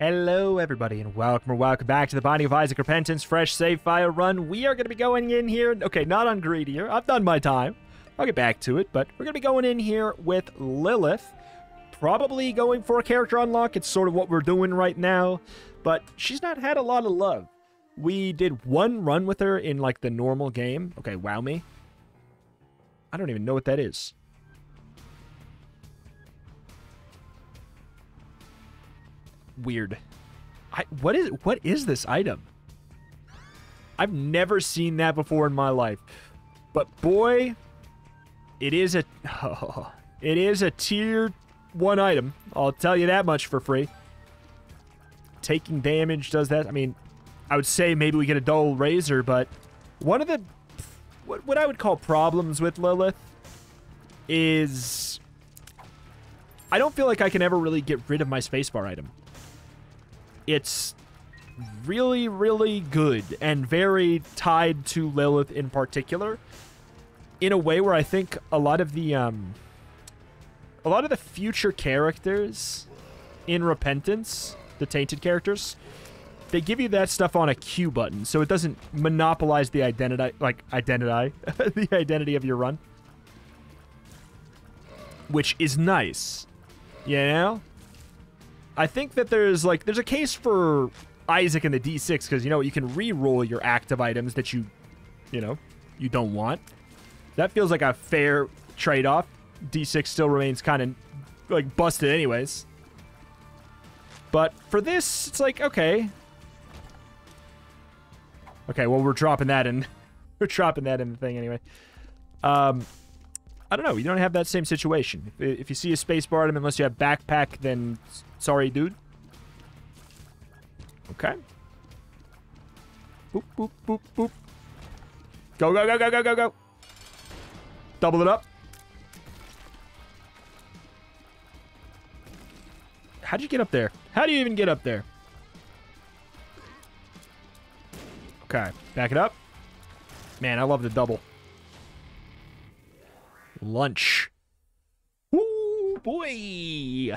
Hello, everybody, and welcome or welcome back to the Binding of Isaac Repentance Fresh Save File Run. We are going to be going in here. Okay, not on Greedier. I've done my time. I'll get back to it, but we're going to be going in here with Lilith. Probably going for a character unlock. It's sort of what we're doing right now, but she's not had a lot of love. We did one run with her in like the normal game. Okay, wow me. I don't even know what that is. Weird. I, what is what is this item? I've never seen that before in my life. But boy, it is a oh, it is a tier 1 item. I'll tell you that much for free. Taking damage does that. I mean, I would say maybe we get a dull razor, but one of the what, what I would call problems with Lilith is I don't feel like I can ever really get rid of my spacebar item it's really, really good and very tied to Lilith in particular in a way where I think a lot of the um a lot of the future characters in Repentance, the tainted characters, they give you that stuff on a Q button, so it doesn't monopolize the identity like identity the identity of your run. Which is nice. You know? I think that there's like there's a case for Isaac in the D6 because you know you can re-roll your active items that you, you know, you don't want. That feels like a fair trade-off. D6 still remains kind of like busted anyways. But for this, it's like okay. Okay, well we're dropping that in. we're dropping that in the thing anyway. Um, I don't know. You don't have that same situation. If, you see a spacebar item, unless you have backpack, then Sorry, dude. Okay. Boop, boop, boop, boop. Go, go, go, go, go, go, go. Double it up. How'd you get up there? How do you even get up there? Okay, back it up. Man, I love the double. Lunch. Ooh, boy.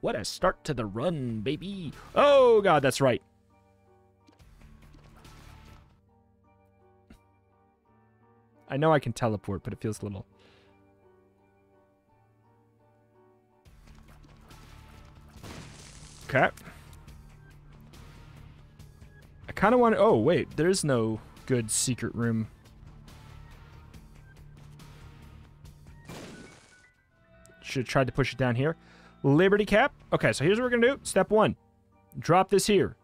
What a start to the run, baby. Oh, God, that's right. I know I can teleport, but it feels a little... Okay. I kind of want to... Oh, wait. There's no good secret room. Should have tried to push it down here. Liberty cap. Okay, so here's what we're going to do. Step one. Drop this here.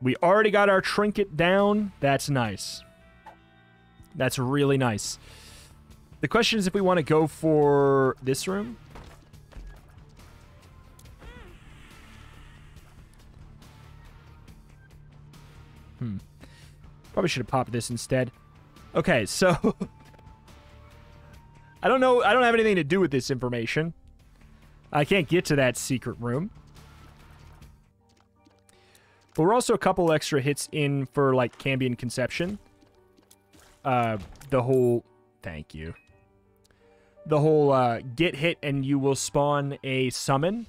We already got our trinket down. That's nice. That's really nice. The question is if we want to go for this room. Hmm. Probably should have popped this instead. Okay, so... I don't know. I don't have anything to do with this information. I can't get to that secret room. But we're also a couple extra hits in for, like, Cambion Conception. Uh, the whole... Thank you. The whole, uh, get hit and you will spawn a summon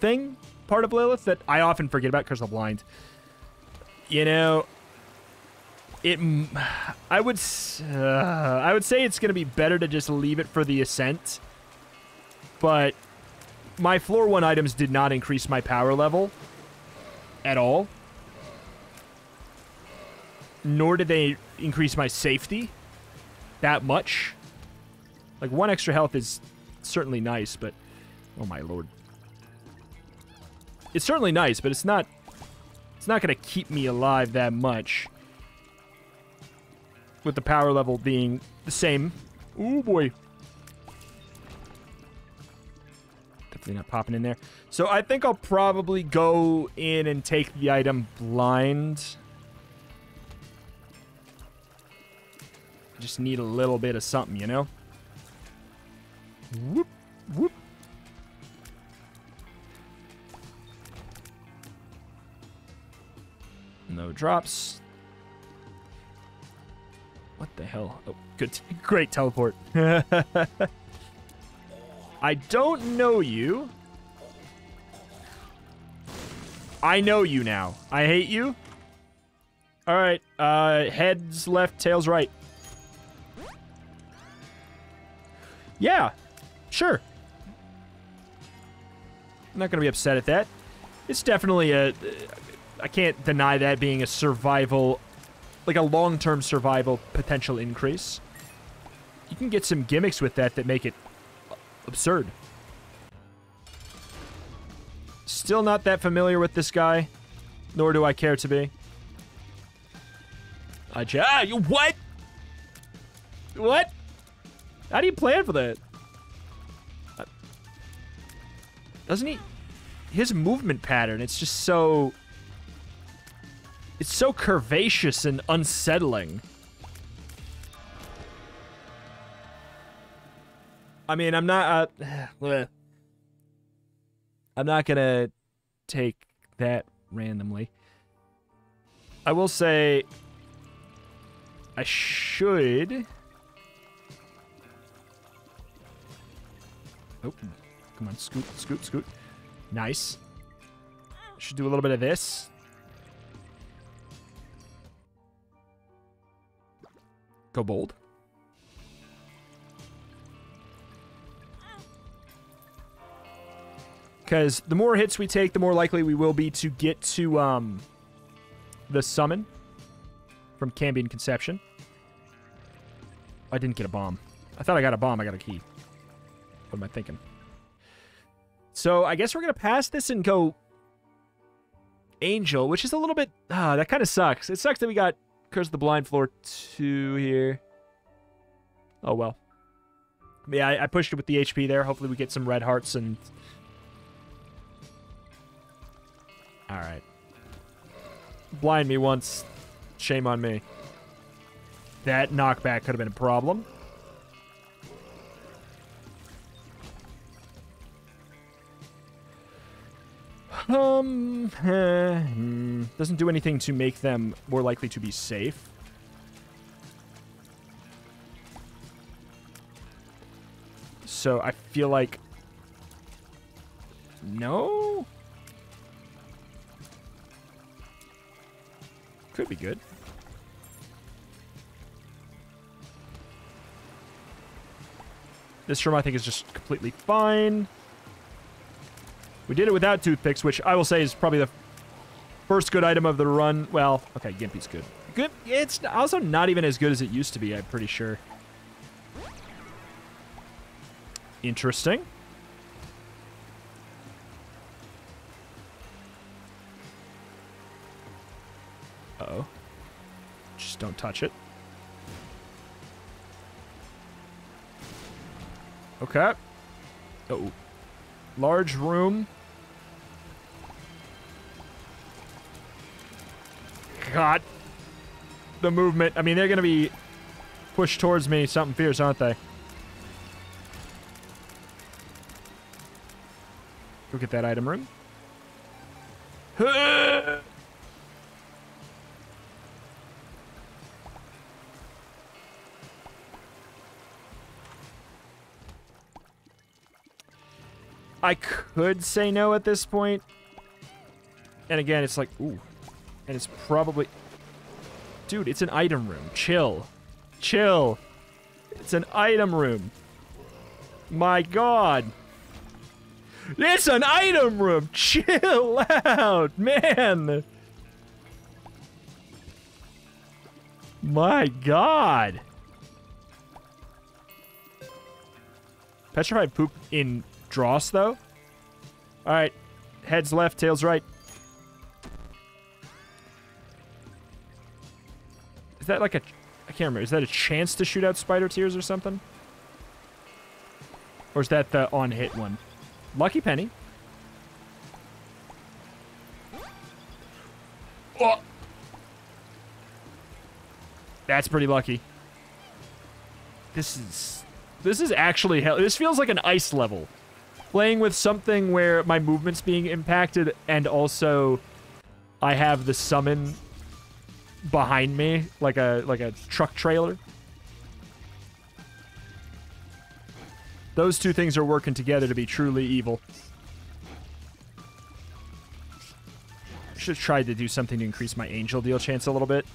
thing, part of Lilith, that I often forget about because I'm blind. You know, it... I would... Uh, I would say it's going to be better to just leave it for the Ascent. But my floor one items did not increase my power level at all. Nor did they increase my safety that much. Like, one extra health is certainly nice, but... Oh, my lord. It's certainly nice, but it's not... It's not going to keep me alive that much. With the power level being the same. Oh, boy. Definitely not popping in there. So I think I'll probably go in and take the item blind. Just need a little bit of something, you know? Whoop, whoop. No drops. What the hell? Oh, good. Great teleport. I don't know you. I know you now. I hate you. All right. Uh, heads left, tails right. Yeah, sure. I'm not going to be upset at that. It's definitely a. I can't deny that being a survival, like a long-term survival potential increase. You can get some gimmicks with that that make it absurd. Still not that familiar with this guy, nor do I care to be. I ah, you what? What? How do you plan for that? Uh, doesn't he? His movement pattern, it's just so... It's so curvaceous and unsettling. I mean, I'm not... Uh, I'm not gonna take that randomly. I will say... I should... Oh, come on, scoot, scoot, scoot. Nice. Should do a little bit of this. Go bold. Because the more hits we take, the more likely we will be to get to um, the summon from Cambion Conception. I didn't get a bomb. I thought I got a bomb. I got a key. What am I thinking? So I guess we're going to pass this and go Angel, which is a little bit... Ah, that kind of sucks. It sucks that we got Curse the Blind Floor 2 here. Oh, well. Yeah, I, I pushed it with the HP there. Hopefully we get some red hearts and... Alright. Blind me once. Shame on me. That knockback could have been a problem. Um, eh, hmm, doesn't do anything to make them more likely to be safe. So I feel like... No? Could be good. This room, I think, is just completely fine. We did it without toothpicks, which I will say is probably the first good item of the run. Well, okay, Gimpy's good. Good. It's also not even as good as it used to be, I'm pretty sure. Interesting. Uh-oh. Just don't touch it. Okay. Oh. Large room. God. The movement. I mean, they're going to be pushed towards me something fierce, aren't they? Go get that item room. I could say no at this point. And again, it's like, ooh. And it's probably... Dude, it's an item room. Chill. Chill. It's an item room. My god. It's an item room. Chill out, man. My god. Petrified poop in Dross, though? Alright. Heads left, tails right. Is that like a... I can't remember. Is that a chance to shoot out spider tears or something? Or is that the on-hit one? Lucky penny. Oh! That's pretty lucky. This is... This is actually hell. This feels like an ice level playing with something where my movement's being impacted and also I have the summon behind me like a like a truck trailer. Those two things are working together to be truly evil. Should have tried to do something to increase my angel deal chance a little bit.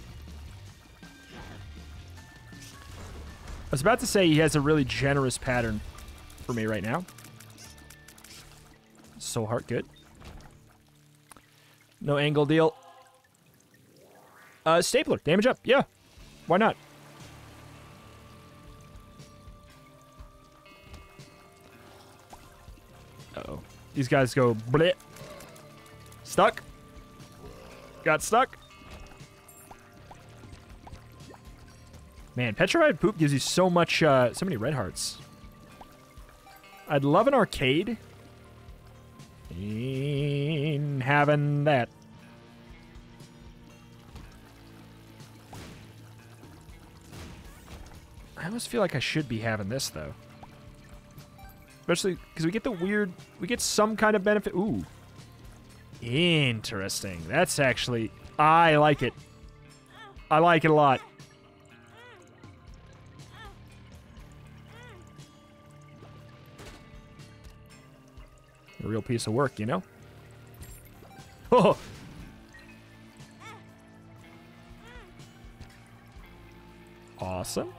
I was about to say he has a really generous pattern for me right now. Soul Heart, good. No angle deal. Uh, stapler, damage up. Yeah, why not? Uh oh These guys go blip. Stuck. Got stuck. Man, petrified poop gives you so much, uh, so many red hearts. I'd love an arcade. Ain't having that. I almost feel like I should be having this, though. Especially because we get the weird... We get some kind of benefit. Ooh. Interesting. That's actually... I like it. I like it a lot. A real piece of work, you know? Oh! Awesome.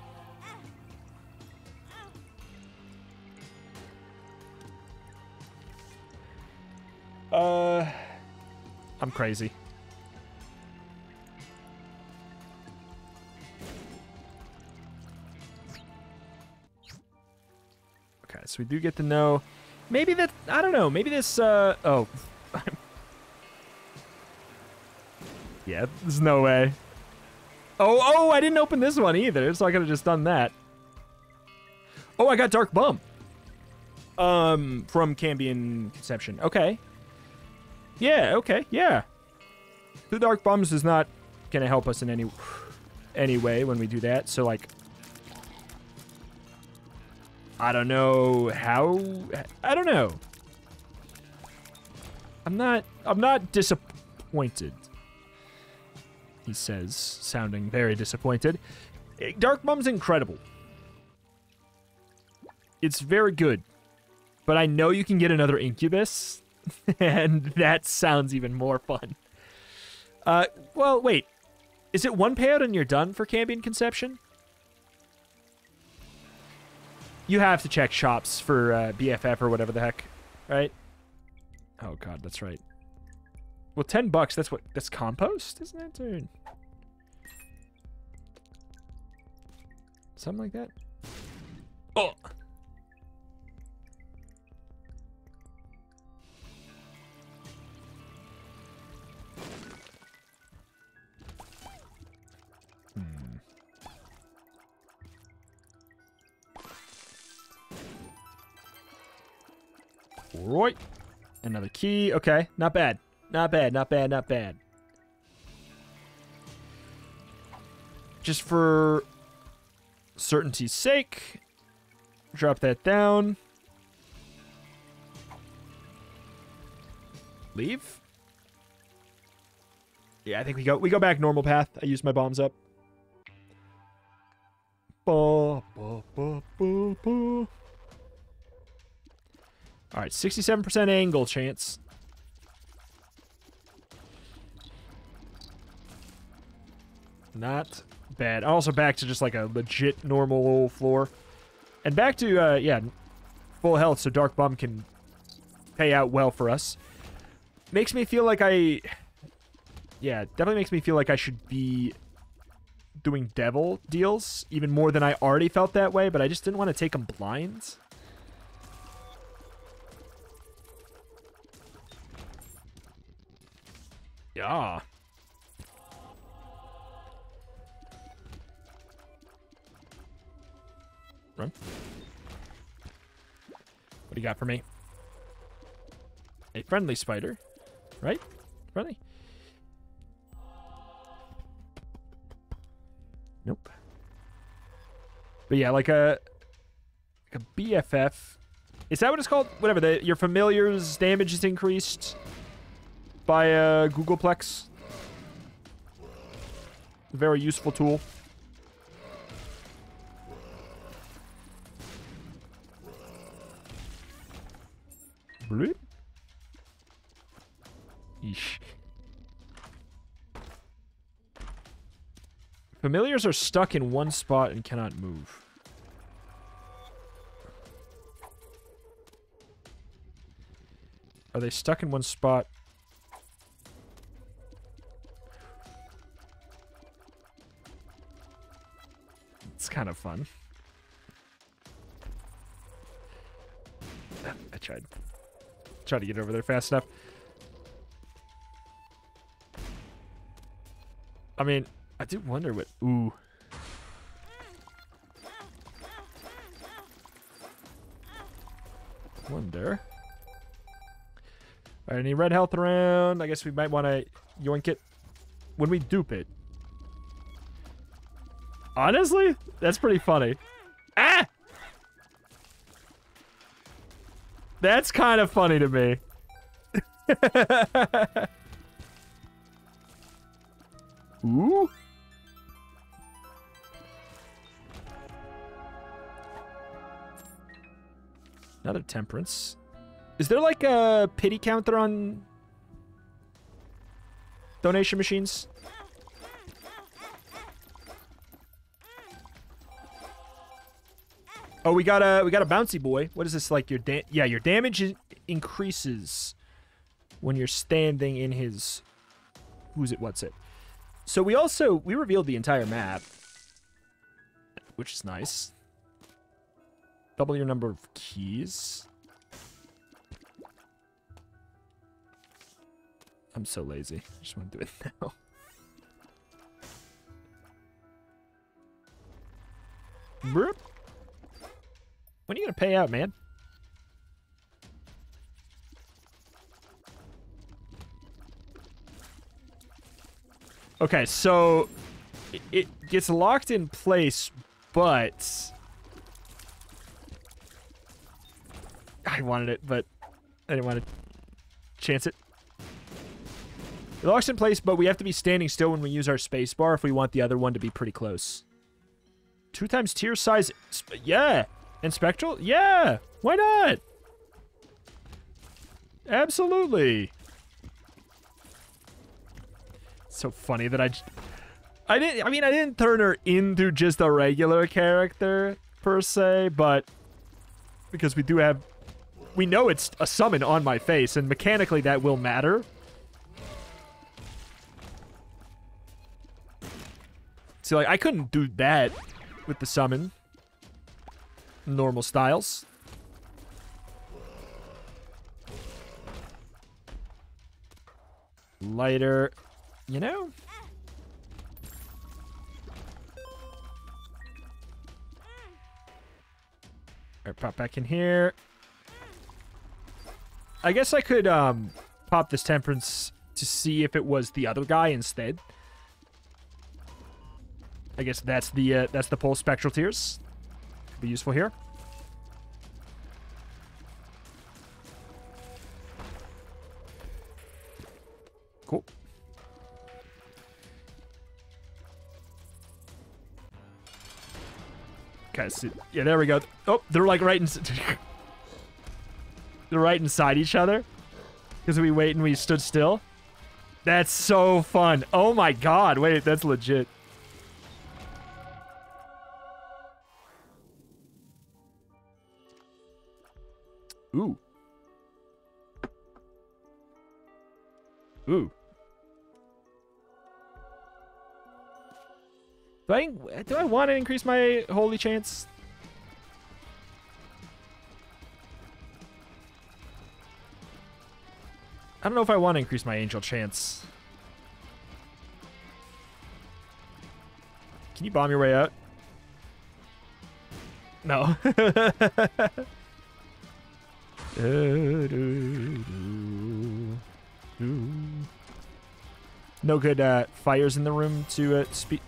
I'm crazy. Okay, so we do get to know. Maybe that I don't know. Maybe this. Uh oh. yeah, there's no way. Oh oh, I didn't open this one either, so I could have just done that. Oh, I got Dark Bum. Um, from Cambion Conception. Okay. Yeah, okay, yeah. The Dark Bums is not gonna help us in any any way when we do that, so like I don't know how I don't know. I'm not I'm not disappointed. He says, sounding very disappointed. Eh, Dark Bum's incredible. It's very good. But I know you can get another Incubus and that sounds even more fun. Uh, well, wait. Is it one payout and you're done for Cambion Conception? You have to check shops for uh, BFF or whatever the heck, right? Oh god, that's right. Well, 10 bucks, that's what, that's compost, isn't it, dude? Something like that? Oh! Right. Another key. Okay, not bad. Not bad, not bad, not bad. Just for certainty's sake, drop that down. Leave? Yeah, I think we go we go back normal path. I used my bombs up. Right, 67% angle chance. Not bad. Also back to just like a legit normal floor. And back to, uh, yeah, full health so Dark Bum can pay out well for us. Makes me feel like I... Yeah, definitely makes me feel like I should be doing devil deals even more than I already felt that way, but I just didn't want to take them blind. Yeah. Run. What do you got for me? A friendly spider, right? Friendly? Nope. But yeah, like a like a BFF. Is that what it's called? Whatever. The, your familiar's damage is increased by uh, googolplex. Very useful tool. Blue? Eesh. Familiars are stuck in one spot and cannot move. Are they stuck in one spot kind of fun. I tried. Tried to get over there fast enough. I mean, I do wonder what... Ooh. Wonder. Alright, any red health around? I guess we might want to yoink it when we dupe it. Honestly, that's pretty funny. Ah! That's kind of funny to me. Ooh. Another temperance. Is there like a pity counter on donation machines? Oh, we got a we got a bouncy boy. What is this like? Your da yeah, your damage increases when you're standing in his. Who's it? What's it? So we also we revealed the entire map, which is nice. Double your number of keys. I'm so lazy. I just want to do it now. Burp. When are you going to pay out, man? Okay, so it gets locked in place, but I wanted it, but I didn't want to chance it. It locks in place, but we have to be standing still when we use our spacebar if we want the other one to be pretty close. Two times tier size. Yeah. And spectral? Yeah! Why not? Absolutely. so funny that I... I didn't... I mean, I didn't turn her into just a regular character, per se, but... Because we do have... We know it's a summon on my face, and mechanically that will matter. So, like, I couldn't do that with the summon normal styles. Lighter, you know? Alright, pop back in here. I guess I could um, pop this Temperance to see if it was the other guy instead. I guess that's the uh, that's the pulse spectral tears be useful here. Cool. Okay, so, yeah, there we go. Oh, they're like right in... they're right inside each other. Because we wait and we stood still. That's so fun. Oh my god, wait, that's legit. Ooh. Ooh. Do I, do I want to increase my holy chance? I don't know if I want to increase my angel chance. Can you bomb your way out? No. No good uh, fires in the room to uh, speak.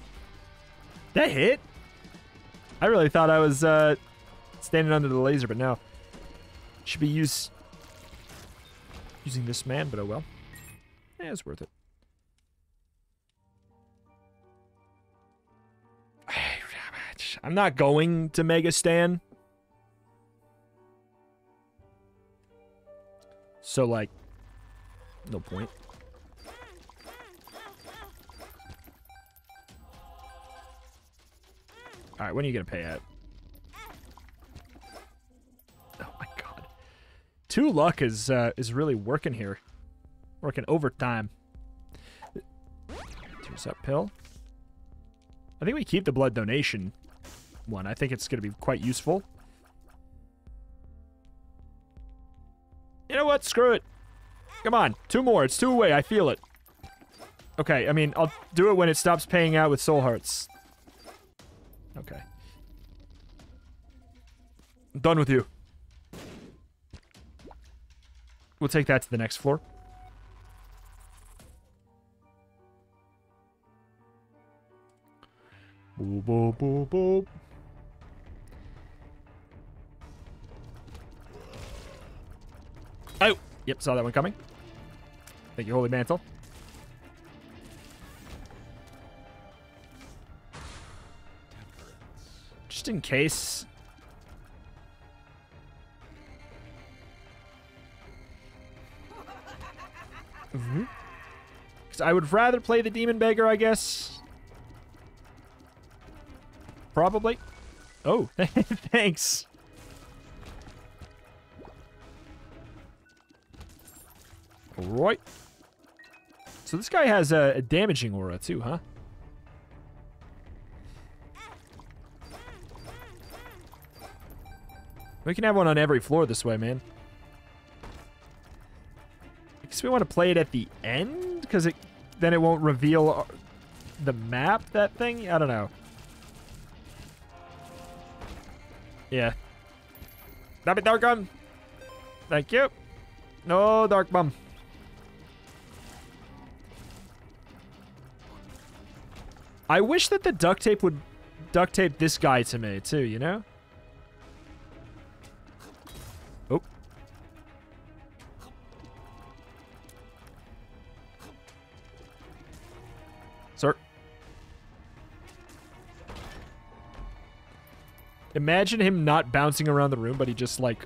That hit? I really thought I was uh, standing under the laser, but no. Should be use using this man, but oh well. Yeah, it's worth it. I'm not going to Mega Satan. So, like, no point. All right, when are you gonna pay at? Oh my god, two luck is uh, is really working here, working overtime. Tears up pill. I think we keep the blood donation one. I think it's gonna be quite useful. What? Screw it. Come on, two more. It's two away. I feel it. Okay, I mean, I'll do it when it stops paying out with soul hearts. Okay. I'm done with you. We'll take that to the next floor. Boop, boop, boop, boop. Oh! Yep, saw that one coming. Thank you, Holy Mantle. Just in case. Mm-hmm. Because I would rather play the Demon Beggar, I guess. Probably. Oh, thanks. Right. So this guy has a, a damaging aura too, huh? We can have one on every floor this way, man. I guess we want to play it at the end? Because it then it won't reveal uh, the map, that thing? I don't know. Yeah. Stop it, Dark Bum! Thank you. No, Dark Bum. I wish that the duct tape would duct tape this guy to me, too, you know? Oh. Sir. Imagine him not bouncing around the room, but he just, like,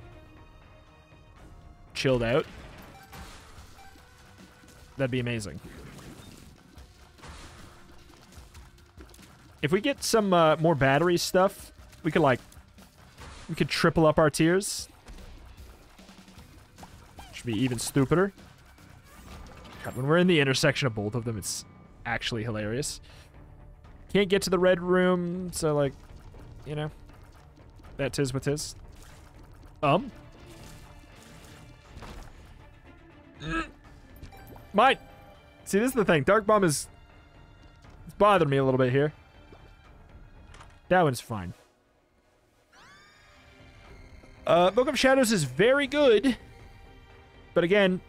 chilled out. That'd be amazing. If we get some uh, more battery stuff, we could, like, we could triple up our tiers. Should be even stupider. God, when we're in the intersection of both of them, it's actually hilarious. Can't get to the red room, so, like, you know, that tis what tis. Um? Mine! See, this is the thing. Dark Bum is... It's bothering me a little bit here. That one's fine. Uh, Book of Shadows is very good. But again,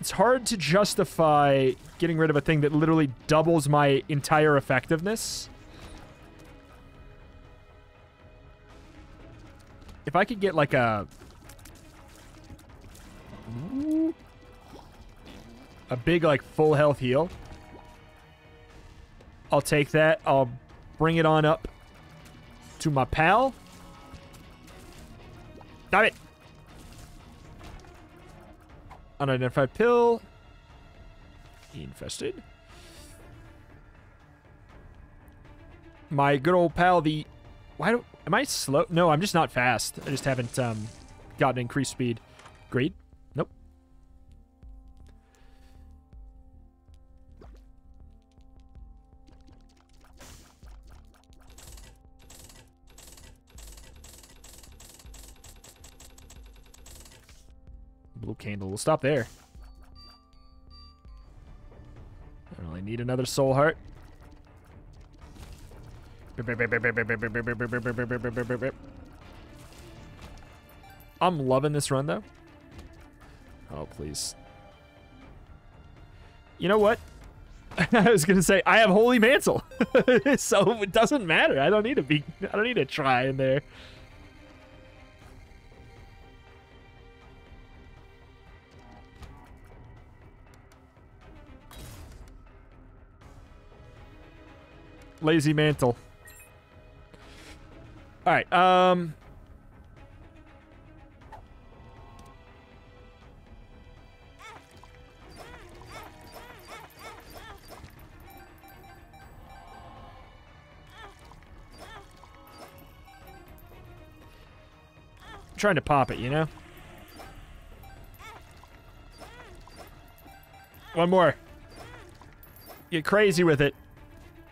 it's hard to justify getting rid of a thing that literally doubles my entire effectiveness. If I could get like a... A big like full health heal. I'll take that. I'll bring it on up to my pal. Got it. Unidentified pill. Infested. My good old pal, the... Why do... Am I slow? No, I'm just not fast. I just haven't um, gotten increased speed. Great. We'll stop there. I don't really need another soul heart. I'm loving this run, though. Oh, please. You know what? I was gonna say I have holy mantle, so it doesn't matter. I don't need to be. I don't need to try in there. lazy mantle. Alright, um... I'm trying to pop it, you know? One more. Get crazy with it.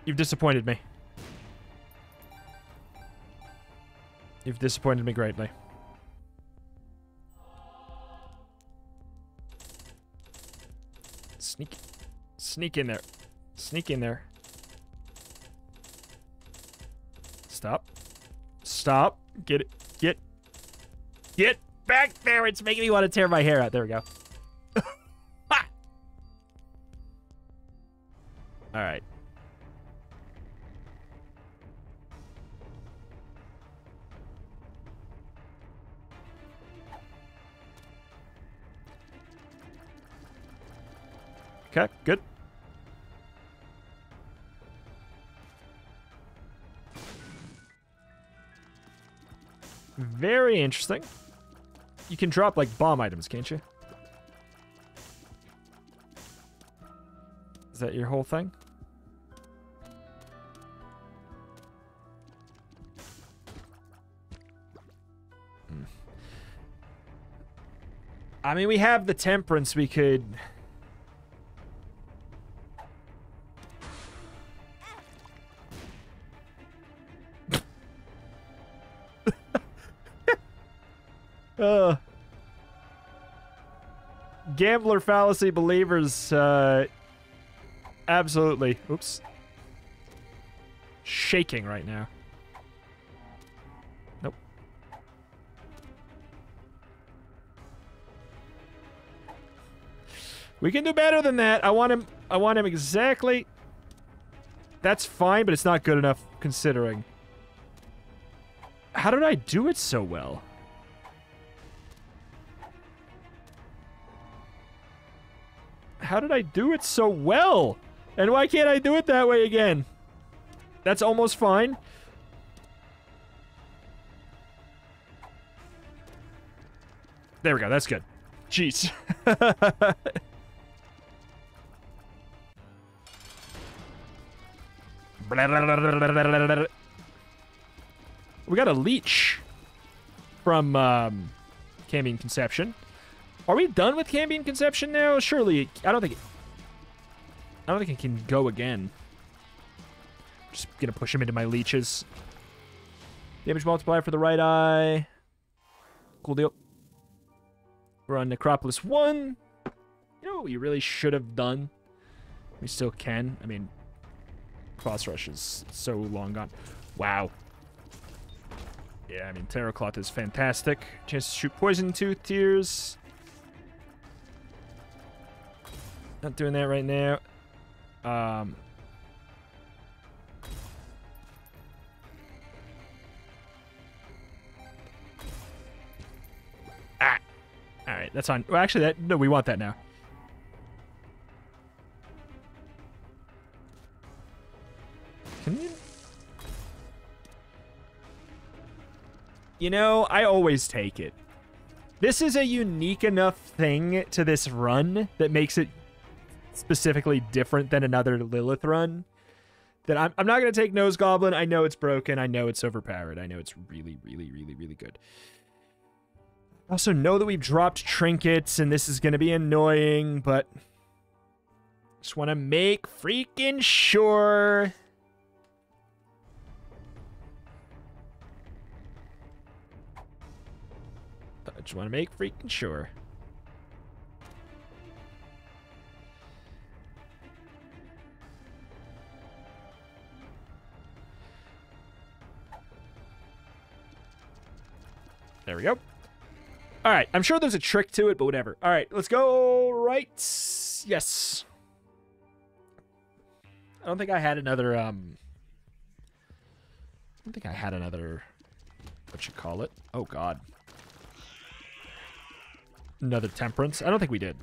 You've disappointed me. You've disappointed me greatly. Sneak. Sneak in there. Sneak in there. Stop. Stop. Get it. Get. Get back there. It's making me want to tear my hair out. There we go. All right. Okay, good. Very interesting. You can drop, like, bomb items, can't you? Is that your whole thing? Hmm. I mean, we have the temperance we could... gambler fallacy believers, uh, absolutely. Oops. Shaking right now. Nope. We can do better than that. I want him. I want him exactly. That's fine, but it's not good enough considering. How did I do it so well? How did I do it so well? And why can't I do it that way again? That's almost fine. There we go. That's good. Jeez. we got a leech from um, Cambion Conception. Are we done with Cambion Conception now? Surely, I don't think... It, I don't think it can go again. Just gonna push him into my leeches. Damage multiplier for the right eye. Cool deal. We're on Necropolis 1. You know what we really should have done? We still can. I mean, Cross Rush is so long gone. Wow. Yeah, I mean, Tarot Cloth is fantastic. Chance to shoot Poison Tooth Tears. Not doing that right now. Um, ah. All right, that's on. Well, actually, that no, we want that now. Can you? You know, I always take it. This is a unique enough thing to this run that makes it specifically different than another Lilith run. That I'm, I'm not going to take Nose Goblin. I know it's broken. I know it's overpowered. I know it's really, really, really, really good. Also know that we've dropped trinkets and this is going to be annoying, but just want to make freaking sure. I just want to make freaking sure. There we go. All right, I'm sure there's a trick to it, but whatever. All right, let's go right. Yes. I don't think I had another, um... I don't think I had another... What you call it? Oh, God. Another temperance? I don't think we did.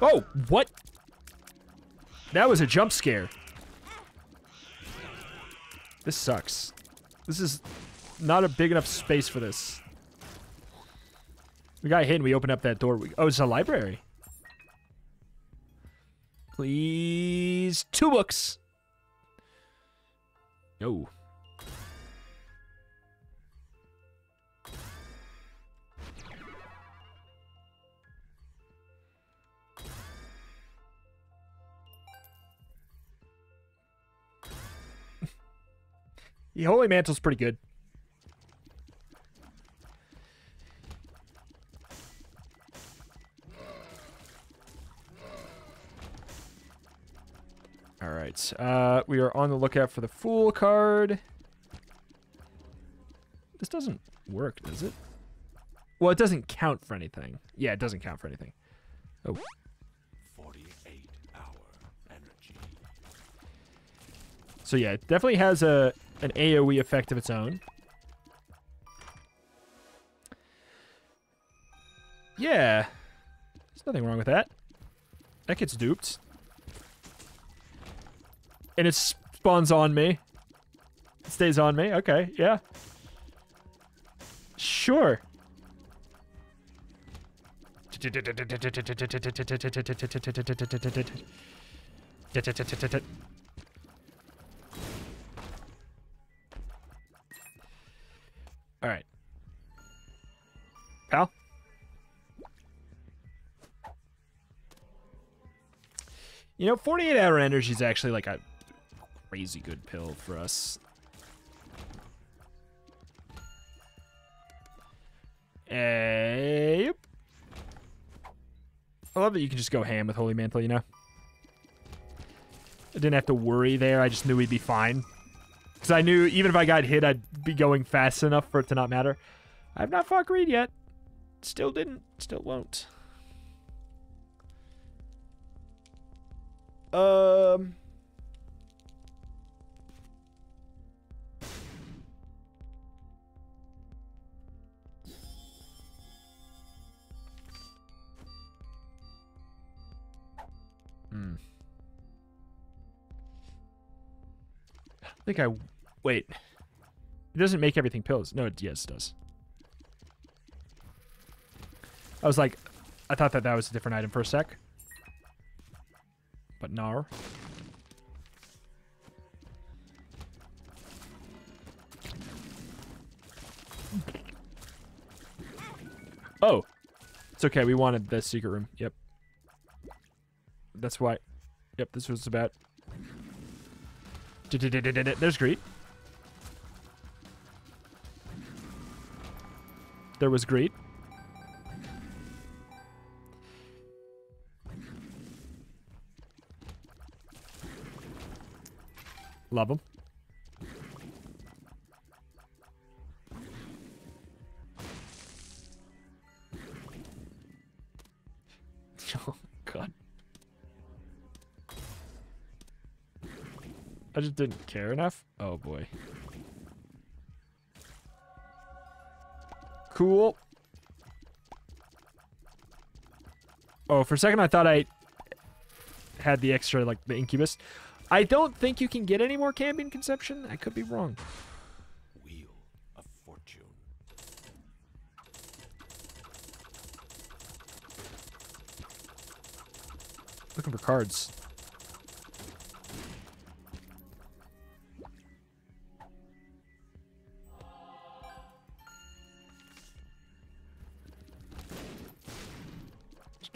Oh, what? That was a jump scare. This sucks. This is not a big enough space for this. We got hidden. We opened up that door. We, oh, it's a library. Please. Two books. No. the Holy Mantle's pretty good. All right. Uh, we are on the lookout for the Fool card. This doesn't work, does it? Well, it doesn't count for anything. Yeah, it doesn't count for anything. Oh. 48 hour energy. So yeah, it definitely has a an AoE effect of its own. Yeah. There's nothing wrong with that. That gets duped. And it spawns on me. It stays on me. Okay, yeah. Sure. All right. Pal? You know, 48 hour energy is actually like a crazy good pill for us. Uh. I love that you can just go ham with Holy Mantle, you know? I didn't have to worry there. I just knew we'd be fine. Because I knew even if I got hit, I'd be going fast enough for it to not matter. I have not fought greed yet. Still didn't. Still won't. Um... think I wait. It doesn't make everything pills. No, it yes it does. I was like, I thought that that was a different item for a sec. But nar. Oh. It's okay. We wanted the secret room. Yep. That's why. Yep, this was about. There's greed. There was greed. Love him. I just didn't care enough? Oh, boy. Cool. Oh, for a second I thought I had the extra, like, the incubus. I don't think you can get any more Cambion Conception. I could be wrong. Wheel of Fortune. Looking for cards.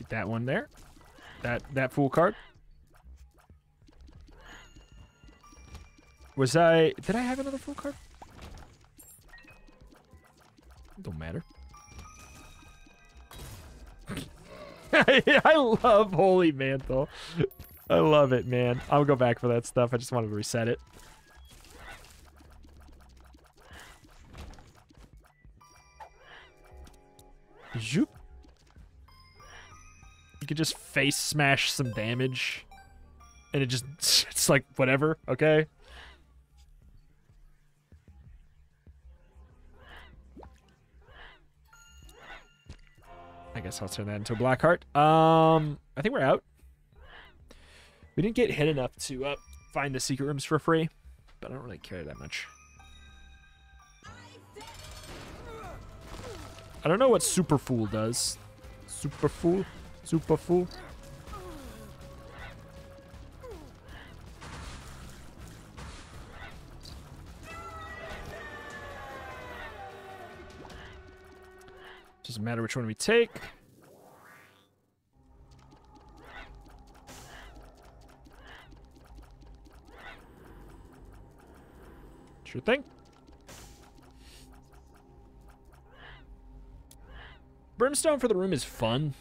Get that one there. That that fool card. Was I did I have another fool card? Don't matter. I love Holy Mantle. I love it, man. I'll go back for that stuff. I just wanted to reset it. You could just face smash some damage. And it just, it's like, whatever, okay? I guess I'll turn that into a black heart. Um, I think we're out. We didn't get hit enough to uh, find the secret rooms for free, but I don't really care that much. I don't know what Super Fool does. Super Fool? Super Fool? Doesn't matter which one we take. Sure thing. Brimstone for the room is fun.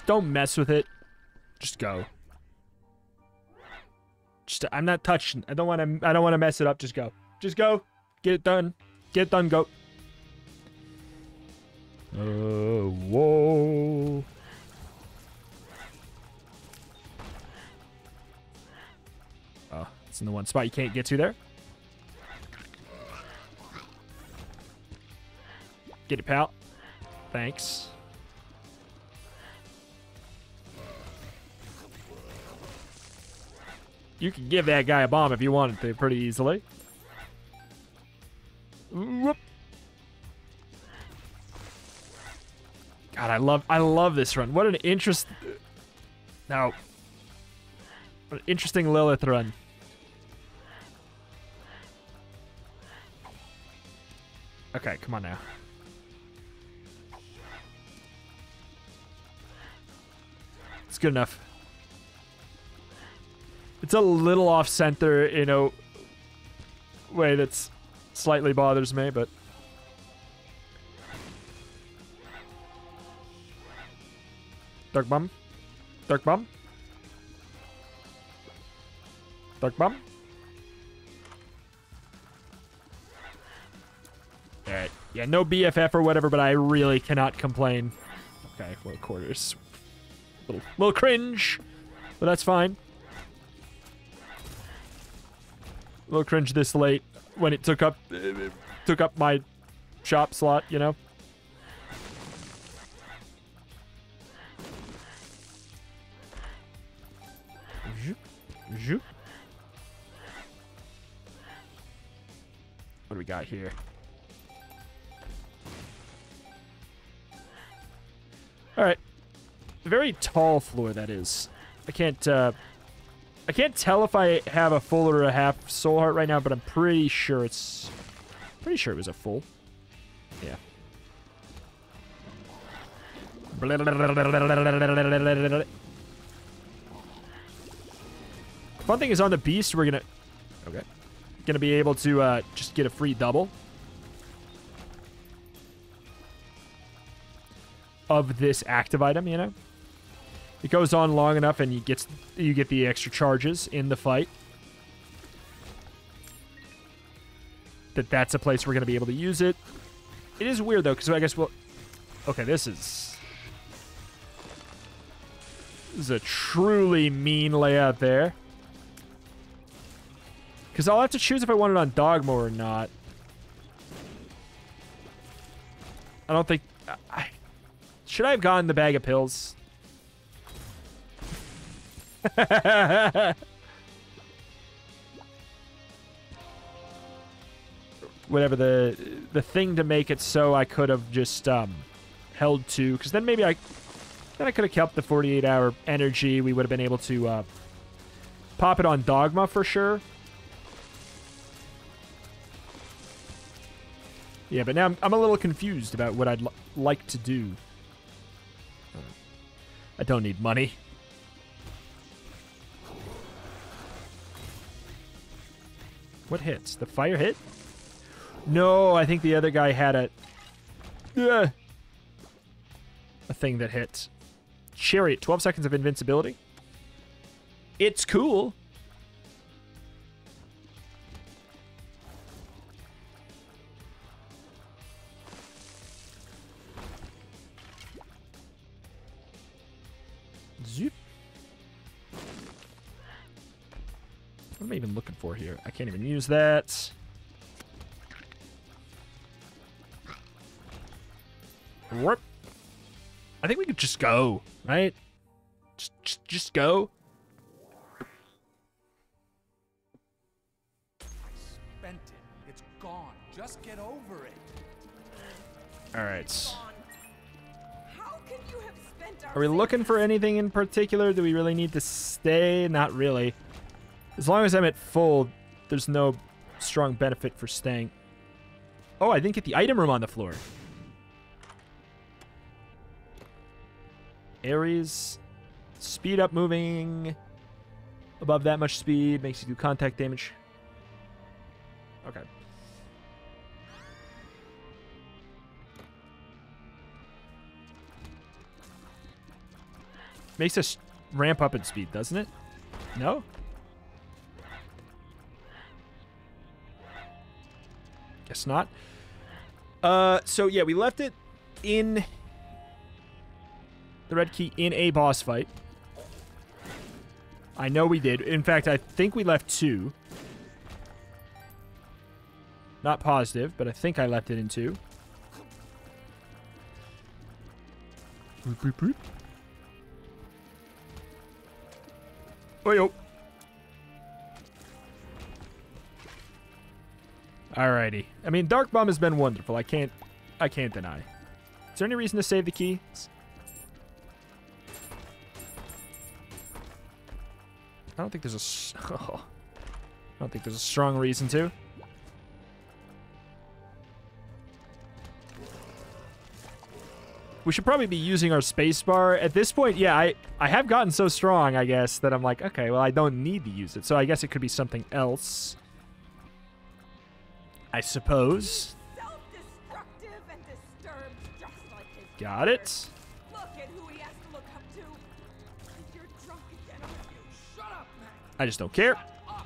Just, don't mess with it. Just go. Just, I'm not touching. I don't want to. I don't want to mess it up. Just go. Just go. Get it done. Get it done. Go. Oh, uh, whoa. Oh, it's in the one spot you can't get to there. Get it, pal. Thanks. You can give that guy a bomb if you wanted to pretty easily. Whoop. God, I love I love this run. What an interest Now an interesting Lilith run. Okay, come on now. It's good enough. It's a little off center in a way that's slightly bothers me, but Dark Bum. Dark Bum. Dark Bum. Alright. Yeah, no BFF or whatever, but I really cannot complain. Okay, well, quarters. Little, little cringe, but that's fine. A little cringe this late when it took up uh, took up my shop slot, you know. What do we got here? All right. Very tall floor that is. I can't uh I can't tell if I have a full or a half soul heart right now, but I'm pretty sure it's pretty sure it was a full. Yeah. Fun thing is on the beast, we're gonna okay, gonna be able to uh, just get a free double of this active item. You know, it goes on long enough, and you get you get the extra charges in the fight. That that's a place we're gonna be able to use it. It is weird though, because I guess we'll. Okay, this is. This is a truly mean layout there. Because I'll have to choose if I want it on Dogma or not. I don't think... I, should I have gotten the bag of pills? Whatever the the thing to make it so I could have just um, held to, because then maybe I then I could have kept the 48 hour energy. We would have been able to uh, pop it on Dogma for sure. Yeah, but now I'm, I'm a little confused about what I'd li- like to do. I don't need money. What hits? The fire hit? No, I think the other guy had a... A thing that hits. Chariot, 12 seconds of invincibility. It's cool. I can't even use that. Whoop. I think we could just go, right? Just, just, just go. Spent it. It's gone. Just get over it. All right. How can you have spent our Are we looking for anything in particular? Do we really need to stay? Not really. As long as I'm at full, there's no strong benefit for staying. Oh, I didn't get the item room on the floor. Aries, speed up moving. Above that much speed makes you do contact damage. Okay. Makes us ramp up in speed, doesn't it? No? Guess not. Uh, so yeah, we left it in the red key in a boss fight. I know we did. In fact, I think we left two. Not positive, but I think I left it in two. Boop, boop, boop. Oh, yo. Alrighty. I mean, Dark Bum has been wonderful. I can't, I can't deny. Is there any reason to save the key? I don't think there's a. s- oh. I don't think there's a strong reason to. We should probably be using our spacebar. At this point, yeah, I, I have gotten so strong, I guess, that I'm like, okay, well, I don't need to use it. So I guess it could be something else. I suppose. Self-destructive and disturbed just like Got it. Look at who he has to look up to. And you're drunk again, you? Shut up, man. I just don't care.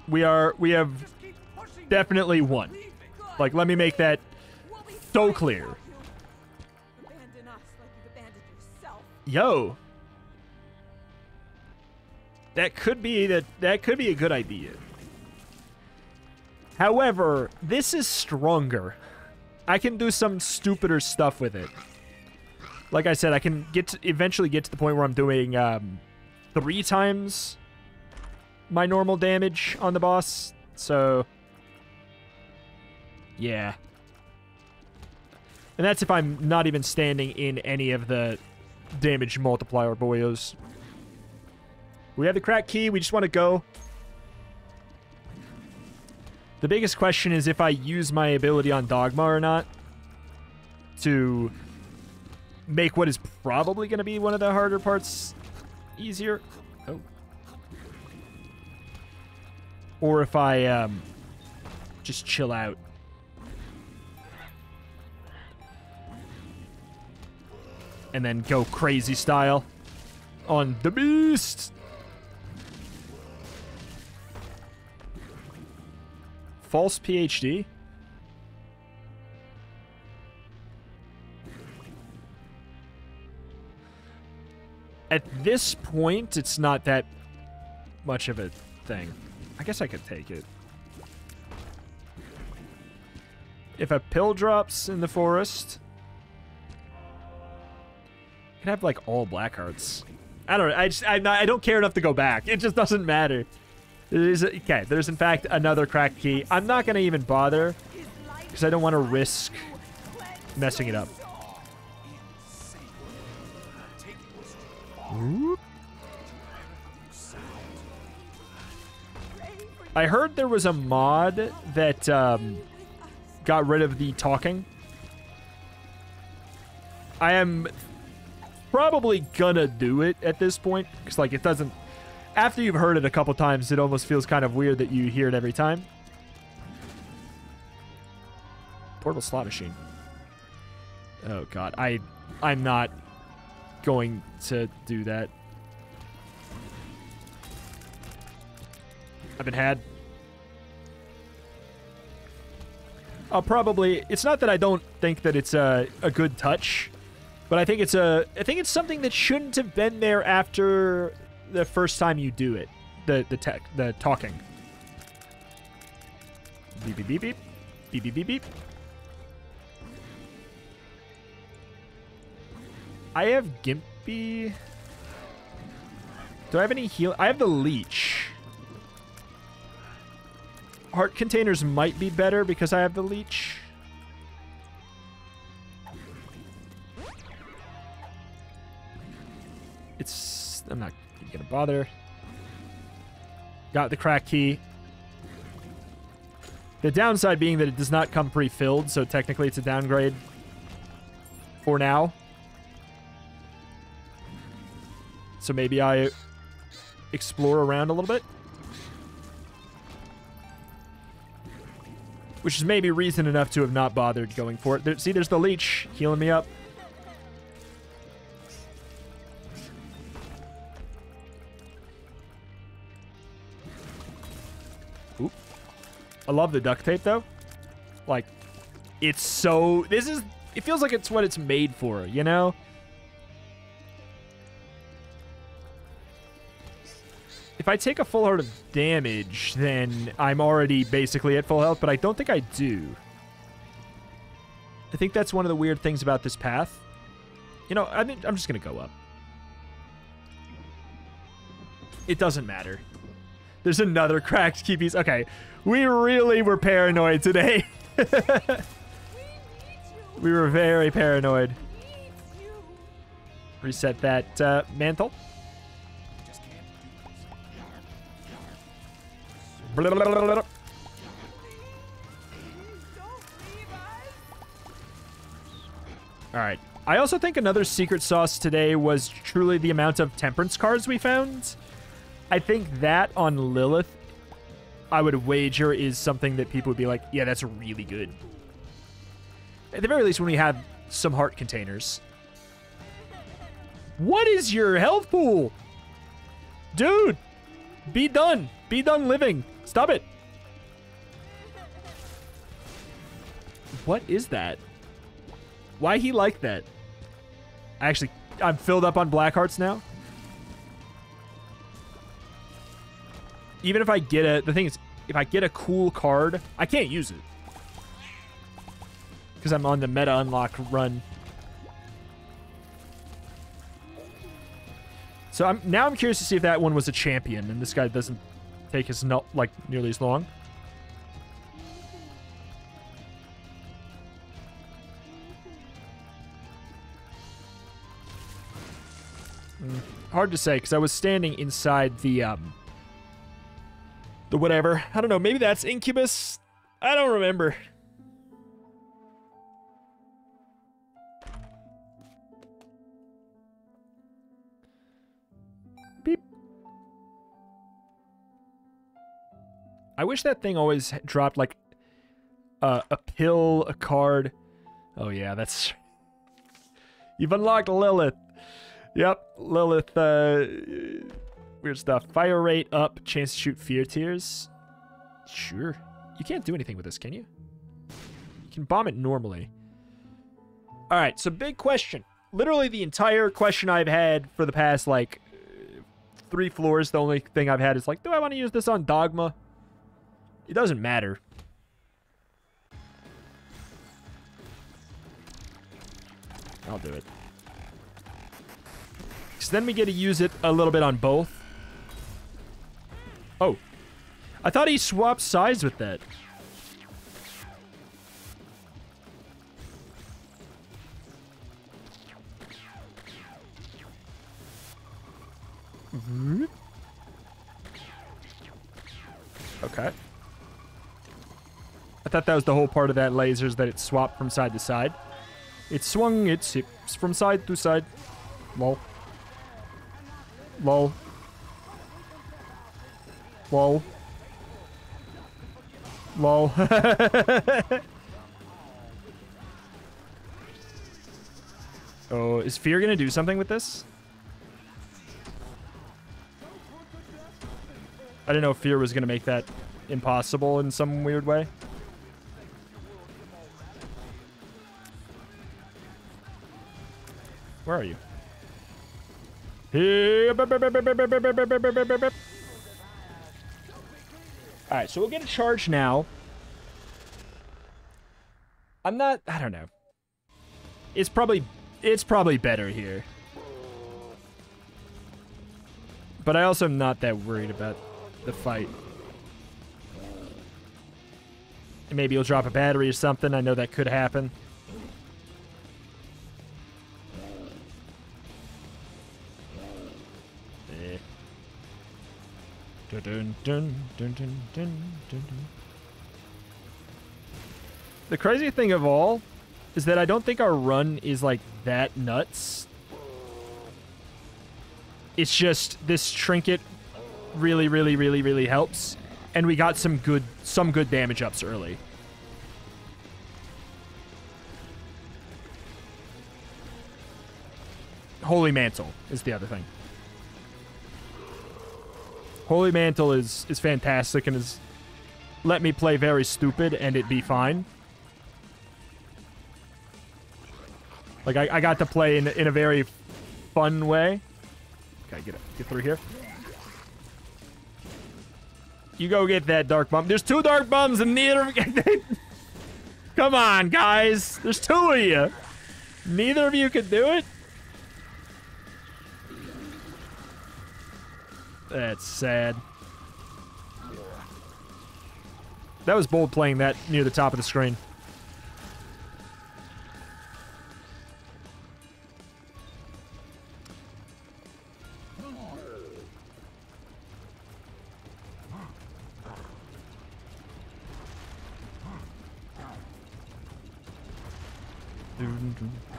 We are, we have Just keep pushing. definitely won. Leave it. Good. Like, let me make that so clear. without you. Abandon us like you've abandoned yourself. Yo. That could be that that could be a good idea. However, this is stronger. I can do some stupider stuff with it. Like I said, I can get to, eventually get to the point where I'm doing um, three times my normal damage on the boss. So, yeah. And that's if I'm not even standing in any of the damage multiplier boyos. We have the crack key. We just want to go. The biggest question is if I use my ability on Dogma or not to make what is probably going to be one of the harder parts easier. Oh. Or if I um, just chill out. And then go crazy style on the beast. False PhD. At this point, it's not that much of a thing. I guess I could take it. If a pill drops in the forest, I could have like all black hearts. I don't know. I just I'm not, I don't care enough to go back. It just doesn't matter. There's a, okay. There's in fact another crack key. I'm not gonna even bother because I don't want to risk messing it up. For I heard there was a mod that um, got rid of the talking. I am probably gonna do it at this point because like it doesn't. After you've heard it a couple times, it almost feels kind of weird that you hear it every time. Portable slot machine. Oh god, I I'm not going to do that. I've been had. I'll probably. It's not that I don't think that it's a a good touch, but I think it's a. I think it's something that shouldn't have been there after the first time you do it. The the tech the talking. Beep beep beep beep beep beep beep beep. I have Gimpy. Do I have any heal? I have the leech. Heart containers might be better because I have the leech. It's. I'm not gonna bother. Got the crack key. The downside being that it does not come pre-filled, so technically it's a downgrade for now. So maybe I explore around a little bit. Which is maybe reason enough to have not bothered going for it. There, see, there's the leech healing me up. Oop. I love the duct tape, though. Like, it's so... This is... It feels like it's what it's made for, you know? If I take a full heart of damage, then I'm already basically at full health, but I don't think I do. I think that's one of the weird things about this path. You know, I think I'm just going to go up. It doesn't matter. There's another cracked key piece. Okay, we really were paranoid today. we were very paranoid. Reset that uh, mantle. All right. I also think another secret sauce today was truly the amount of temperance cards we found. I think that on Lilith, I would wager is something that people would be like, yeah, that's really good. At the very least, when we have some heart containers. What is your health pool? Dude, be done. Be done living. Stop it. What is that? Why he like that? Actually, I'm filled up on black hearts now. Even if I get a, the thing is, if I get a cool card, I can't use it because I'm on the meta unlock run. So I'm now I'm curious to see if that one was a champion, and this guy doesn't take his not like nearly as long. Mm, hard to say because I was standing inside the um the whatever. I don't know. Maybe that's Incubus. I don't remember. Beep. I wish that thing always dropped like uh, a pill, a card. Oh yeah, that's. You've unlocked Lilith. Yep, Lilith. Uh, weird stuff. Fire rate up. Chance to shoot fear tears. Sure. You can't do anything with this, can you? You can bomb it normally. All right. So big question. Literally the entire question I've had for the past like uh, three floors. The only thing I've had is like, do I want to use this on Dogma? It doesn't matter. I'll do it. Because then we get to use it a little bit on both. Oh. I thought he swapped sides with that. Mhm. Okay. I thought that was the whole part of that lasers that it swapped from side to side. It swung its hips from side to side. Lol. Lol. Lol. Lol. oh, is Fear gonna do something with this? I didn't know if Fear was gonna make that impossible in some weird way. Where are you? All right, so we'll get a charge now. I'm not. I don't know. It's probably. It's probably better here. But I also am not that worried about the fight. Maybe he'll drop a battery or something. I know that could happen. Dun dun dun dun dun dun dun. The crazy thing of all is that I don't think our run is like that nuts. It's just this trinket really, really, really, really helps, and we got some good some good damage ups early. Holy Mantle is the other thing. Holy Mantle is is fantastic and has let me play very stupid and it be fine. Like I, I got to play in in a very fun way. Okay, get get through here. You go get that dark bum. There's two dark bums and neither. Come on, guys. There's two of you. Neither of you can do it. That's sad. That was bold playing that near the top of the screen.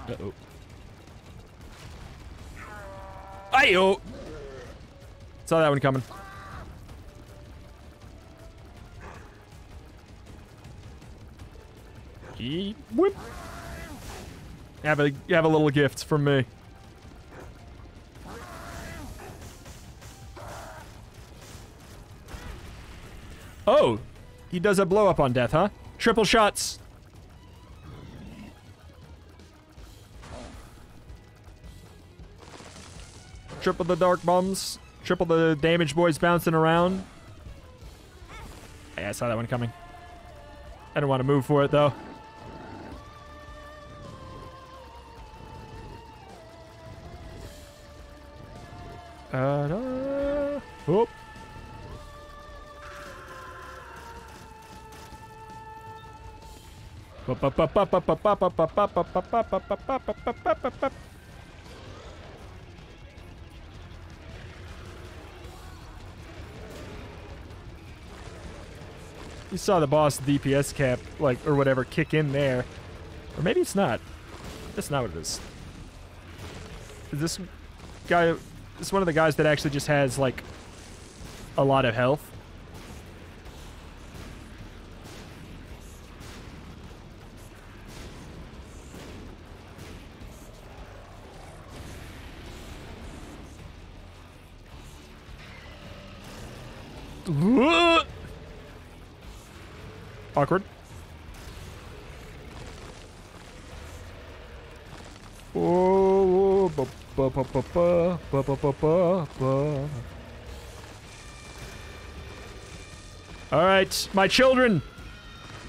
Uh-oh. Ayo! Saw that one coming. Yeet, whip. Have a have a little gift from me. Oh, he does a blow up on death, huh? Triple shots. Triple the dark bombs. Triple the damage boys bouncing around. Yeah, I saw that one coming. I don't want to move for it, though. Uh. Oh. You saw the boss DPS cap, like, or whatever, kick in there. Or maybe it's not. That's not what it is. Is this guy... This one of the guys that actually just has, like, a lot of health. Right, my children,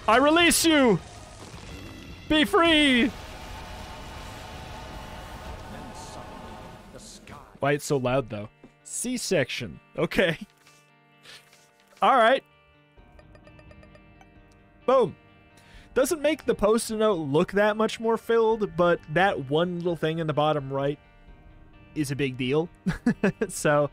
I release you. Be free. Why it's so loud though? C-section. Okay. All right. Boom. Doesn't make the post-it note look that much more filled, but that one little thing in the bottom right is a big deal. so,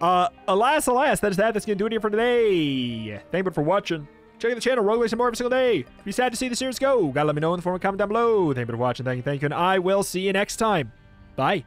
uh, alas, alas, that is that. That's going to do it here for today. Thank you for watching. Check out the channel, Roguelike some more every single day. Be sad to see the series go. Gotta let me know in the form of comment down below. Thank you for watching. Thank you, thank you, and I will see you next time. Bye.